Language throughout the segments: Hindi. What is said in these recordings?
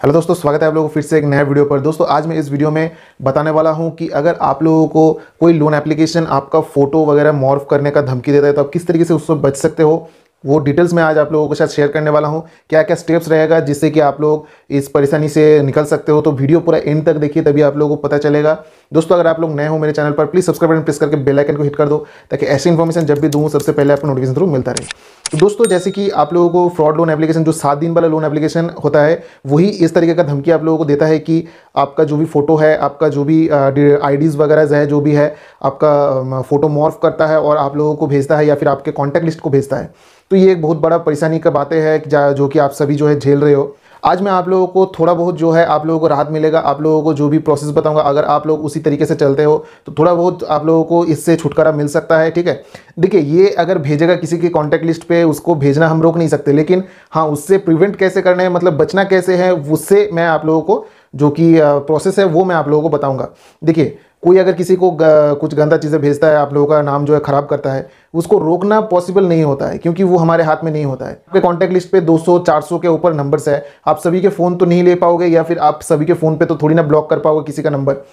हेलो दोस्तों, स्वागत है आप लोगों को फिर से एक नया वीडियो पर। दोस्तों, आज मैं इस वीडियो में बताने वाला हूँ कि अगर आप लोगों को कोई लोन एप्लीकेशन आपका फ़ोटो वगैरह मॉर्फ करने का धमकी देता है तो आप किस तरीके से उससे बच सकते हो? वो डिटेल्स मैं आज आप लोगों के साथ शेयर करने वाला हूँ। क्या क्या स्टेप्स रहेगा जिससे कि आप लोग इस परेशानी से निकल सकते हो? तो वीडियो पूरा एंड तक देखिए, तभी आप लोगों को पता चलेगा। दोस्तों, अगर आप लोग नए हो मेरे चैनल पर प्लीज़ सब्सक्राइब बटन प्रेस करके बेल आइकन को हिट कर दो, ताकि ऐसी इन्फॉर्मेशन जब भी दूँ, सबसे पहले आपको नोटिफिकेशन थ्रू मिलता रहे। तो दोस्तों, जैसे कि आप लोगों को फ्रॉड लोन एप्लीकेशन जो सात दिन वाला लोन एप्लीकेशन होता है, वही इस तरीके का धमकी आप लोगों को देता है कि आपका जो भी फ़ोटो है, आपका जो भी आईडीज़ वगैरह है, जो भी है, आपका फ़ोटो मॉर्फ करता है और आप लोगों को भेजता है या फिर आपके कॉन्टैक्ट लिस्ट को भेजता है। तो ये एक बहुत बड़ा परेशानी का बातें है जो कि आप सभी जो है झेल रहे हो। आज मैं आप लोगों को थोड़ा बहुत जो है आप लोगों को राहत मिलेगा, आप लोगों को जो भी प्रोसेस बताऊँगा, अगर आप लोग उसी तरीके से चलते हो तो थोड़ा बहुत आप लोगों को इससे छुटकारा मिल सकता है, ठीक है? देखिए, ये अगर भेजेगा किसी के कॉन्टैक्ट लिस्ट पे, उसको भेजना हम रोक नहीं सकते, लेकिन हाँ उससे प्रिवेंट कैसे करना है मतलब बचना कैसे है, उससे मैं आप लोगों को जो कि प्रोसेस है, वो मैं आप लोगों को बताऊँगा। देखिए कोई अगर किसी को कुछ गंदा चीज़ें भेजता है, आप लोगों का नाम जो है ख़राब करता है, उसको रोकना पॉसिबल नहीं होता है, क्योंकि वो हमारे हाथ में नहीं होता है। आपके कॉन्टैक्ट लिस्ट पे 200 400 के ऊपर नंबर्स है। आप सभी के फ़ोन तो नहीं ले पाओगे या फिर आप सभी के फ़ोन पे तो थोड़ी ना ब्लॉक कर पाओगे किसी का नंबर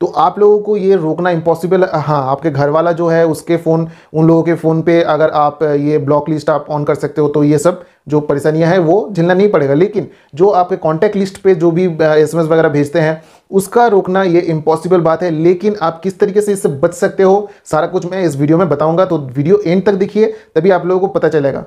तो आप लोगों को ये रोकना इम्पॉसिबल हाँ आपके घर वाला जो है, उसके फ़ोन उन लोगों के फ़ोन पे अगर आप ये ब्लॉक लिस्ट आप ऑन कर सकते हो तो ये सब जो परेशानियाँ हैं, वो झेलना नहीं पड़ेगा। लेकिन जो आपके कॉन्टैक्ट लिस्ट पे जो भी एसएमएस वगैरह भेजते हैं, उसका रोकना ये इम्पॉसिबल बात है। लेकिन आप किस तरीके से इससे बच सकते हो, सारा कुछ मैं इस वीडियो में बताऊँगा। तो वीडियो एंड तक देखिए, तभी आप लोगों को पता चलेगा।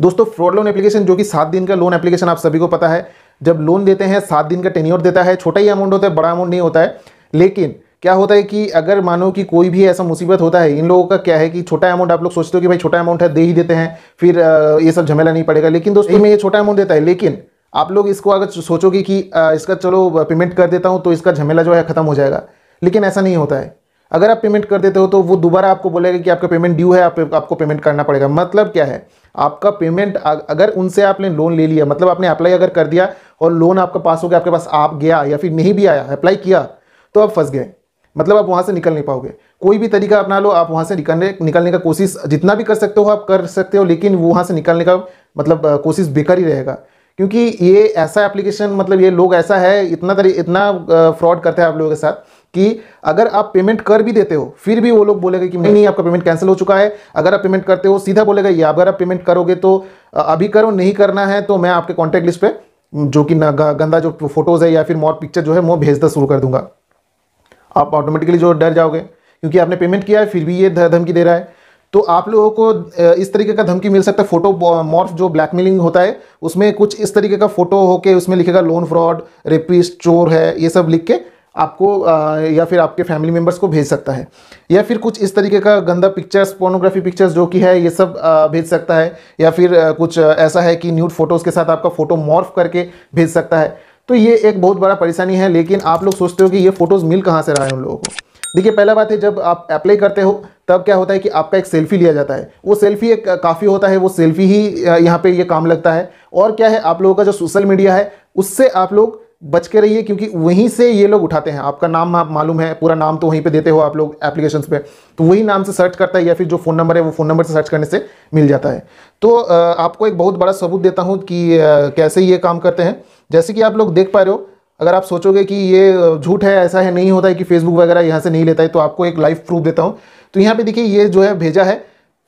दोस्तों फ्रॉड लोन एप्लीकेशन जो कि सात दिन का लोन एप्लीकेशन आप सभी को पता है, जब लोन देते हैं, सात दिन का टेन्योर देता है, छोटा ही अमाउंट होता है, बड़ा अमाउंट नहीं होता है। लेकिन क्या होता है कि अगर मानो कि कोई भी ऐसा मुसीबत होता है इन लोगों का क्या है कि छोटा अमाउंट आप लोग सोचते हो कि भाई छोटा अमाउंट है दे ही देते हैं फिर ये सब झमेला नहीं पड़ेगा। लेकिन दोस्तों में ये छोटा अमाउंट देता है लेकिन आप लोग इसको अगर सोचोगे कि इसका चलो पेमेंट कर देता हूँ तो इसका झमेला जो है ख़त्म हो जाएगा। लेकिन ऐसा नहीं होता है। अगर आप पेमेंट कर देते हो तो वो दोबारा आपको बोलेगा कि आपका पेमेंट ड्यू है आप, आपको पेमेंट करना पड़ेगा। मतलब क्या है आपका पेमेंट अगर उनसे आपने लोन ले लिया मतलब आपने अप्लाई अगर कर दिया और लोन आपका पास हो गया आपके पास आप गया या फिर नहीं भी आया अप्लाई किया तो आप फंस गए। मतलब आप वहाँ से निकल नहीं पाओगे। कोई भी तरीका अपना लो, आप वहाँ से निकलने निकलने का कोशिश जितना भी कर सकते हो, आप कर सकते हो, लेकिन वहाँ से निकलने का मतलब कोशिश बेकार ही रहेगा। क्योंकि ये ऐसा एप्लीकेशन मतलब ये लोग ऐसा है, इतना तरी, इतना फ्रॉड करते हैं आप लोगों के साथ कि अगर आप पेमेंट कर भी देते हो, फिर भी वो लोग बोलेगा कि नहीं नहीं, आपका पेमेंट कैंसिल हो चुका है। अगर आप पेमेंट करते हो, सीधा बोलेगा, ये अगर आप पेमेंट करोगे तो अभी करो, नहीं करना है तो मैं आपके कॉन्टैक्ट लिस्ट पर जो कि गंदा जो फ़ोटोज़ है या फिर मोर पिक्चर जो है, वो भेजना शुरू कर दूँगा। आप ऑटोमेटिकली जो डर जाओगे, क्योंकि आपने पेमेंट किया है, फिर भी ये धमकी दे रहा है। तो आप लोगों को इस तरीके का धमकी मिल सकता है फ़ोटो मॉर्फ जो ब्लैकमेलिंग होता है, उसमें कुछ इस तरीके का फ़ोटो होके उसमें लिखेगा लोन फ्रॉड रेपिस्ट चोर है, ये सब लिख के आपको या फिर आपके फैमिली मेंबर्स को भेज सकता है। या फिर कुछ इस तरीके का गंदा पिक्चर्स पोर्नोग्राफी पिक्चर्स जो कि है, ये सब भेज सकता है। या फिर कुछ ऐसा है कि न्यूड फ़ोटोज़ के साथ आपका फ़ोटो मॉर्फ करके भेज सकता है। तो ये एक बहुत बड़ा परेशानी है, लेकिन आप लोग सोचते हो कि ये फ़ोटोज़ मिल कहाँ से रहा है उन लोगों को? देखिए, पहला बात है, जब आप अप्लाई करते हो, तब क्या होता है कि आपका एक सेल्फी लिया जाता है। वो सेल्फी एक काफ़ी होता है, वो सेल्फी ही यहाँ पे ये काम लगता है। और क्या है, आप लोगों का जो सोशल मीडिया है, उससे आप लोग बच के रहिए, क्योंकि वहीं से ये लोग उठाते हैं। आपका नाम आप मालूम है, पूरा नाम तो वहीं पे देते हो आप लोग एप्लीकेशन पे। तो वही नाम से सर्च करता है, या फिर जो फ़ोन नंबर है, वो फ़ोन नंबर से सर्च करने से मिल जाता है। तो आपको एक बहुत बड़ा सबूत देता हूँ कि कैसे ये काम करते हैं। जैसे कि आप लोग देख पा रहे हो, अगर आप सोचोगे कि ये झूठ है, ऐसा है, नहीं होता है कि फेसबुक वगैरह यहाँ से नहीं लेता है तो आपको एक लाइव प्रूफ देता हूँ। तो यहाँ पे देखिए, ये जो है, भेजा है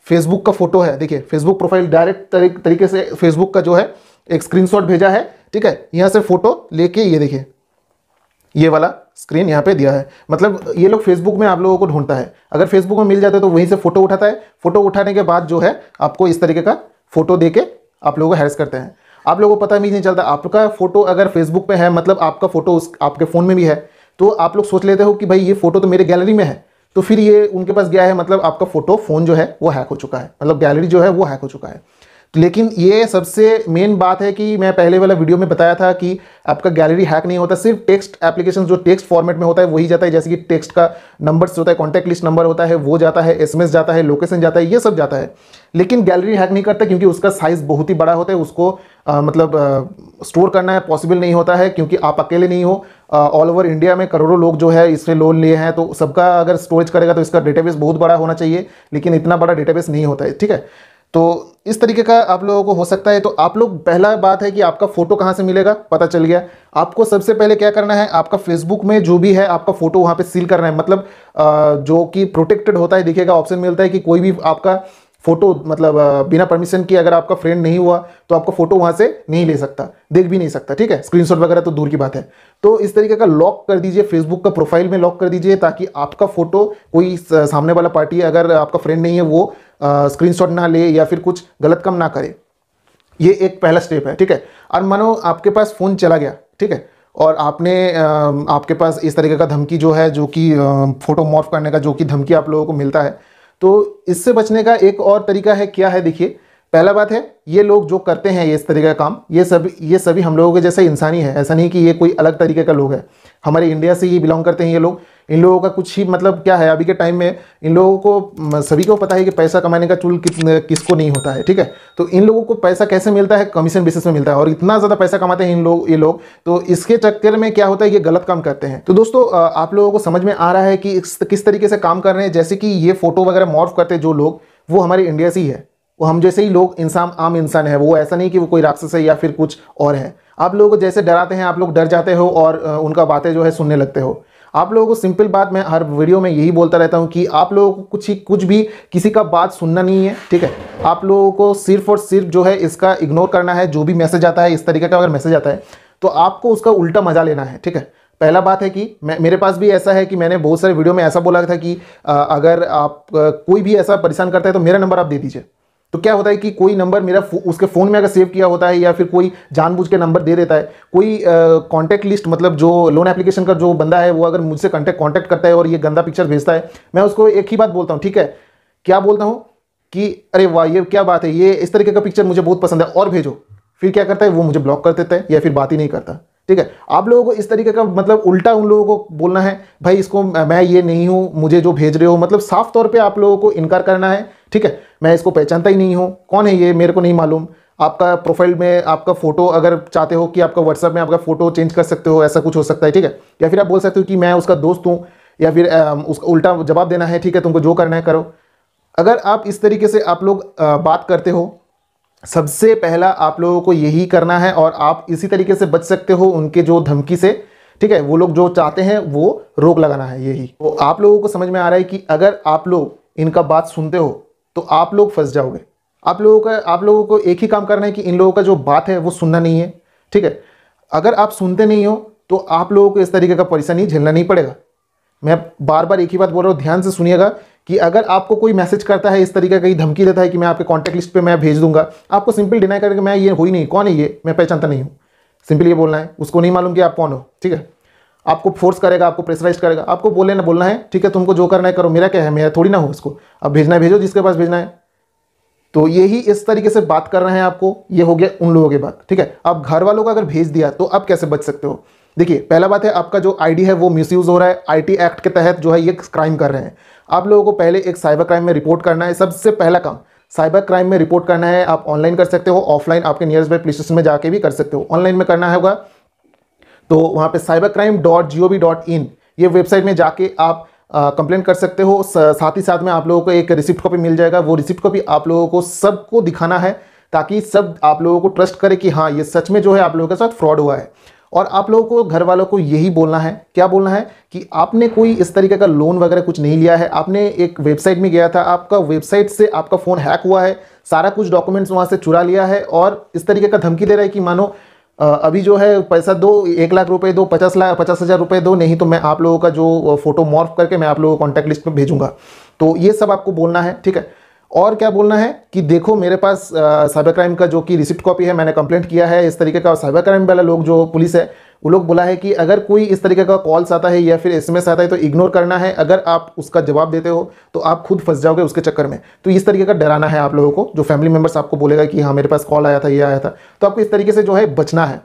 फेसबुक का फ़ोटो है। देखिए फेसबुक प्रोफ़ाइल डायरेक्ट तरीके से फेसबुक का जो है, एक स्क्रीनशॉट भेजा है। ठीक है? यहाँ से फ़ोटो लेके ये देखिए। ये वाला स्क्रीन यहाँ पे दिया है। मतलब ये लोग फेसबुक में आप लोगों को ढूंढता है। अगर फेसबुक में मिल जाता है तो वहीं से फ़ोटो उठाता है। फ़ोटो उठाने के बाद जो है, आपको इस तरीके का फ़ोटो दे के आप लोगों को हैरेस करते हैं। आप लोगों को पता भी नहीं चलता, आपका फ़ोटो अगर फेसबुक पे है मतलब आपका फ़ोटो उस, आपके फ़ोन में भी है तो आप लोग सोच लेते हो कि भाई ये फ़ोटो तो मेरे गैलरी में है। तो फिर ये उनके पास गया है मतलब आपका फ़ोटो फ़ोन जो है, वो हैक हो चुका है। मतलब गैलरी जो है, वो हैक हो चुका है। लेकिन ये सबसे मेन बात है कि मैं पहले वाला वीडियो में बताया था कि आपका गैलरी हैक नहीं होता सिर्फ़ टेक्स्ट एप्लीकेशन जो टेक्स्ट फॉर्मेट में होता है वही जाता है। जैसे कि टेक्स्ट का नंबर्स होता है कॉन्टैक्ट लिस्ट नंबर होता है वो जाता है एसएमएस जाता है लोकेशन जाता है ये सब जाता है। लेकिन गैलरी हैक नहीं करता क्योंकि उसका साइज़ बहुत ही बड़ा होता है उसको आ, मतलब आ, स्टोर करना है पॉसिबल नहीं होता है क्योंकि आप अकेले नहीं हो। ऑल ओवर इंडिया में करोड़ों लोग जो है इससे लोन लिए हैं तो सबका अगर स्टोरेज करेगा तो इसका डेटाबेस बहुत बड़ा होना चाहिए लेकिन इतना बड़ा डेटाबेस नहीं होता है ठीक है? तो इस तरीके का आप लोगों को हो सकता है। तो आप लोग, पहला बात है कि आपका फ़ोटो कहाँ से मिलेगा? पता चल गया। आपको सबसे पहले क्या करना है? आपका फेसबुक में जो भी है, आपका फ़ोटो वहाँ पे सील करना है। मतलब जो कि प्रोटेक्टेड होता है, दिखेगा ऑप्शन मिलता है कि कोई भी आपका फ़ोटो मतलब बिना परमिशन के अगर आपका फ्रेंड नहीं हुआ तो आपका फ़ोटो वहाँ से नहीं ले सकता। देख भी नहीं सकता, ठीक है? स्क्रीनशॉट वगैरह तो दूर की बात है। तो इस तरीके का लॉक कर दीजिए फेसबुक का प्रोफ़ाइल में लॉक कर दीजिए, ताकि आपका फ़ोटो कोई सामने वाला पार्टी अगर आपका फ्रेंड नहीं है, वो स्क्रीनशॉट ना ले या फिर कुछ गलत काम ना करे। ये एक पहला स्टेप है, ठीक है? और मानो आपके पास फ़ोन चला गया, ठीक है? और आपने आपके पास इस तरीके का धमकी जो है, जो कि फ़ोटो मॉर्फ करने का जो कि धमकी आप लोगों को मिलता है तो इससे बचने का एक और तरीका है, क्या है देखिए? पहला बात है, ये लोग जो करते हैं ये इस तरीके का काम, ये सभी ये सभी हम लोगों के जैसे इंसानी है, ऐसा नहीं कि ये कोई अलग तरीके का लोग है। हमारे इंडिया से ही बिलोंग करते हैं ये लोग। इन लोगों का कुछ ही मतलब क्या है, अभी के टाइम में इन लोगों को सभी को पता है कि पैसा कमाने का चूल किस किसको नहीं होता है, ठीक है? तो इन लोगों को पैसा कैसे मिलता है? कमीशन बेसिस में मिलता है और इतना ज़्यादा पैसा कमाते हैं इन लोग, ये लोग। तो इसके चक्कर में क्या होता है, ये गलत काम करते हैं। तो दोस्तों आप लोगों को समझ में आ रहा है कि किस तरीके से काम कर रहे हैं। जैसे कि ये फ़ोटो वगैरह मॉर्फ करते जो लोग, वो हमारे इंडिया से ही है। वो हम जैसे ही लोग इंसान, आम इंसान है, वो ऐसा नहीं कि वो कोई राक्षस है या फिर कुछ और है। आप लोगों जैसे डराते हैं, आप लोग डर जाते हो और उनका बातें जो है सुनने लगते हो। आप लोगों को सिंपल बात मैं हर वीडियो में यही बोलता रहता हूँ कि आप लोगों को कुछ ही कुछ भी किसी का बात सुनना नहीं है, ठीक है? आप लोगों को सिर्फ़ और सिर्फ़ जो है इसका इग्नोर करना है, जो भी मैसेज आता है, इस तरीके का अगर मैसेज आता है तो आपको उसका उल्टा मज़ा लेना है, ठीक है? पहला बात है कि मैं मेरे पास भी ऐसा है कि मैंने बहुत सारे वीडियो में ऐसा बोला था कि अगर आप कोई भी ऐसा परेशान करता है तो मेरा नंबर आप दे दीजिए। तो क्या होता है कि कोई नंबर मेरा फो, उसके फ़ोन में अगर सेव किया होता है या फिर कोई जानबूझ के नंबर दे देता है कोई कॉन्टैक्ट लिस्ट मतलब जो लोन एप्लीकेशन का जो बंदा है वो अगर मुझसे कॉन्टैक्ट कॉन्टैक्ट करता है और ये गंदा पिक्चर भेजता है मैं उसको एक ही बात बोलता हूँ ठीक है? क्या बोलता हूँ कि अरे वाह ये क्या बात है ये इस तरीके का पिक्चर मुझे बहुत पसंद है और भेजो। फिर क्या करता है वो मुझे ब्लॉक कर देता है या फिर बात ही नहीं करता। ठीक है? आप लोगों को इस तरीके का मतलब उल्टा उन लोगों को बोलना है, भाई, इसको मैं ये नहीं हूँ, मुझे जो भेज रहे हो। मतलब साफ़ तौर पे आप लोगों को इनकार करना है, ठीक है? मैं इसको पहचानता ही नहीं हूँ। कौन है ये? मेरे को नहीं मालूम। आपका प्रोफ़ाइल में आपका फ़ोटो अगर चाहते हो कि आपका व्हाट्सअप में आपका फ़ोटो चेंज कर सकते हो, ऐसा कुछ हो सकता है, ठीक है? या फिर आप बोल सकते हो कि मैं उसका दोस्त हूँ, या फिर उसका उल्टा जवाब देना है, ठीक है? तुमको जो करना है करो। अगर आप इस तरीके से आप लोग बात करते हो सबसे पहला आप लोगों को यही करना है और आप इसी तरीके से बच सकते हो उनके जो धमकी से, ठीक है? वो लोग जो चाहते हैं, वो रोक लगाना है, यही। तो आप लोगों को समझ में आ रहा है कि अगर आप लोग इनका बात सुनते हो तो आप लोग फंस जाओगे। आप लोगों का, आप लोगों को एक ही काम करना है कि इन लोगों का जो बात है, वो सुनना नहीं है, ठीक है? अगर आप सुनते नहीं हो तो आप लोगों को इस तरीके का परेशानी झेलना नहीं पड़ेगा। मैं बार बार एक ही बात बोल रहा हूँ, ध्यान से सुनिएगा। कि अगर आपको कोई मैसेज करता है, इस तरीके का धमकी देता है कि मैं आपके कॉन्टैक्ट लिस्ट पे मैं भेज दूँगा, आपको सिंपल डिनाई करके मैं, ये हुई नहीं, कौन है ये? मैं पहचानता नहीं हूँ। सिंपल ये बोलना है। उसको नहीं मालूम कि आप कौन हो, ठीक है? आपको फोर्स करेगा, आपको प्रेशराइज करेगा। आपको बोले ना बोलना है, ठीक है, तुमको जो करना है करो, मेरा क्या है? मेरा थोड़ी ना हो उसको अब भेजना है, भेजो जिसके पास भेजना है। तो यही इस तरीके से बात कर रहे हैं आपको। ये हो गया उन लोगों के बाद, ठीक है? अब घर वालों का अगर भेज दिया तो अब कैसे बच सकते हो? देखिए, पहला बात है, आपका जो आईडी है वो मिसयूज हो रहा है। आईटी एक्ट के तहत जो है ये क्राइम कर रहे हैं। आप लोगों को पहले एक साइबर क्राइम में रिपोर्ट करना है, सबसे पहला काम। साइबर क्राइम में रिपोर्ट करना है, आप ऑनलाइन कर सकते हो ऑफलाइन आपके नियरेस्ट बाई पुलिस स्टेशन में जाके भी कर सकते हो। ऑनलाइन में करना होगा। तो वहाँ पे cyber crime dot G O V dot in ये वेबसाइट में जाके आप कंप्लेंट कर सकते हो। साथ ही साथ में आप लोगों को एक रिसिप्ट कॉपी मिल जाएगा। वो रिसिप्ट कॉपी आप लोगों को सबको दिखाना है, ताकि सब आप लोगों को ट्रस्ट करे कि हाँ ये सच में जो है आप लोगों के साथ फ्रॉड हुआ है। और आप लोगों को घर वालों को यही बोलना है। क्या बोलना है? कि आपने कोई इस तरीके का लोन वगैरह कुछ नहीं लिया है। आपने एक वेबसाइट में गया था, आपका वेबसाइट से आपका फ़ोन हैक हुआ है, सारा कुछ डॉक्यूमेंट्स वहाँ से चुरा लिया है और इस तरीके का धमकी दे रहा है कि मानो अभी जो है पैसा दो, एक लाख रुपए दो, पचास लाख, पचास हज़ार रुपये दो, नहीं तो मैं आप लोगों का जो फ़ोटो मॉर्फ करके मैं आप लोगों को कॉन्टैक्ट लिस्ट में भेजूँगा। तो ये सब आपको बोलना है, ठीक है? और क्या बोलना है कि देखो मेरे पास साइबर क्राइम का जो कि रिसिप्ट कॉपी है, मैंने कंप्लेंट किया है, इस तरीके का साइबर क्राइम वाला लोग जो पुलिस है, वो लोग बोला है कि अगर कोई इस तरीके का कॉल्स आता है या फिर एसएमएस आता है तो इग्नोर करना है, अगर आप उसका जवाब देते हो तो आप खुद फंस जाओगे उसके चक्कर में। तो इस तरीके का डराना है आप लोगों को, जो फैमिली मेंबर्स आपको बोलेगा कि हाँ मेरे पास कॉल आया था, ये आया था। तो आपको इस तरीके से जो है बचना है,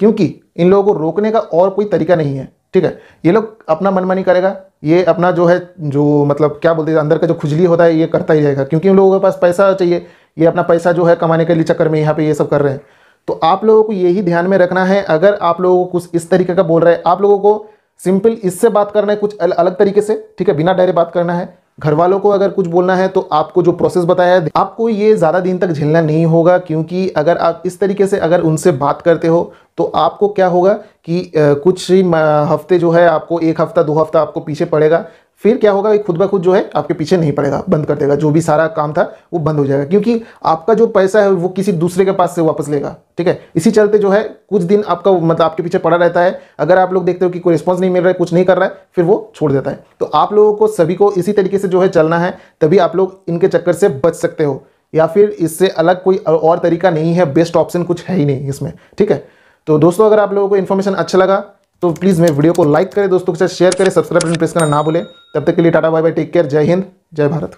क्योंकि इन लोगों को रोकने का और कोई तरीका नहीं है। ठीक है? ये लोग अपना मनमानी करेगा। ये अपना जो है, जो मतलब क्या बोलते हैं, अंदर का जो खुजली होता है, ये करता ही रहेगा। क्योंकि उन लोगों के पास पैसा चाहिए। ये अपना पैसा जो है कमाने के लिए चक्कर में यहाँ पे ये सब कर रहे हैं। तो आप लोगों को यही ध्यान में रखना है। अगर आप लोगों को कुछ इस तरीके का बोल रहे हैं, आप लोगों को सिंपल इससे बात करना है कुछ अलग तरीके से, ठीक है? बिना डायरेक्ट बात करना है। घर वालों को अगर कुछ बोलना है तो आपको जो प्रोसेस बताया है, आपको ये ज़्यादा दिन तक झेलना नहीं होगा, क्योंकि अगर आप इस तरीके से अगर उनसे बात करते हो तो आपको क्या होगा कि कुछ ही हफ़्ते जो है आपको एक हफ़्ता, दो हफ़्ता आपको पीछे पड़ेगा। फिर क्या होगा, खुद ब खुद जो है आपके पीछे नहीं पड़ेगा, बंद कर देगा, जो भी सारा काम था वो बंद हो जाएगा, क्योंकि आपका जो पैसा है वो किसी दूसरे के पास से वापस लेगा, ठीक है? इसी चलते जो है कुछ दिन आपका मतलब आपके पीछे पड़ा रहता है, अगर आप लोग देखते हो कि कोई रिस्पॉन्स नहीं मिल रहा है, कुछ नहीं कर रहा है, फिर वो छोड़ देता है। तो आप लोगों को सभी को इसी तरीके से जो है चलना है, तभी आप लोग इनके चक्कर से बच सकते हो, या फिर इससे अलग कोई और तरीका नहीं है बेस्ट ऑप्शन कुछ है ही नहीं इसमें, ठीक है? तो दोस्तों, अगर आप लोगों को इन्फॉर्मेशन अच्छा लगा तो प्लीज़ मेरे वीडियो को लाइक करें, दोस्तों के साथ शेयर करें सब्सक्राइब बटन प्रेस करना ना भूलें। तब तक के लिए tata bye bye take care जय हिंद, जय भारत।